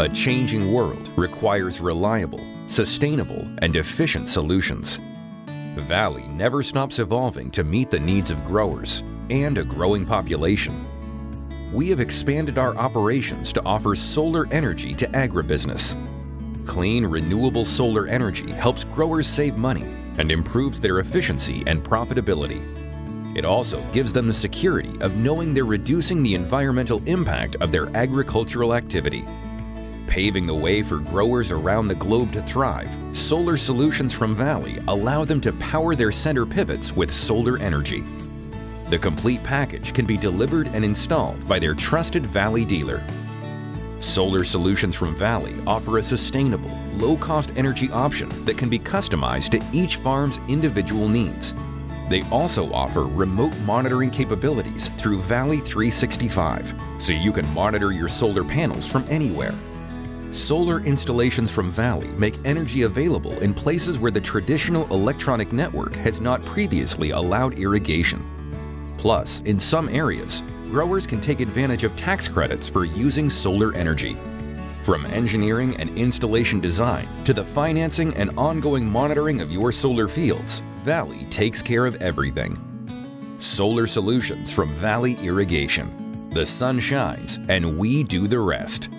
A changing world requires reliable, sustainable, and efficient solutions. Valley never stops evolving to meet the needs of growers and a growing population. We have expanded our operations to offer solar energy to agribusiness. Clean, renewable solar energy helps growers save money and improves their efficiency and profitability. It also gives them the security of knowing they're reducing the environmental impact of their agricultural activity. Paving the way for growers around the globe to thrive, solar solutions from Valley allow them to power their center pivots with solar energy. The complete package can be delivered and installed by their trusted Valley dealer. Solar solutions from Valley offer a sustainable, low-cost energy option that can be customized to each farm's individual needs. They also offer remote monitoring capabilities through Valley 365, so you can monitor your solar panels from anywhere. Solar installations from Valley make energy available in places where the traditional electronic network has not previously allowed irrigation. Plus, in some areas, growers can take advantage of tax credits for using solar energy. From engineering and installation design to the financing and ongoing monitoring of your solar fields, Valley takes care of everything. Solar solutions from Valley Irrigation. The sun shines and we do the rest.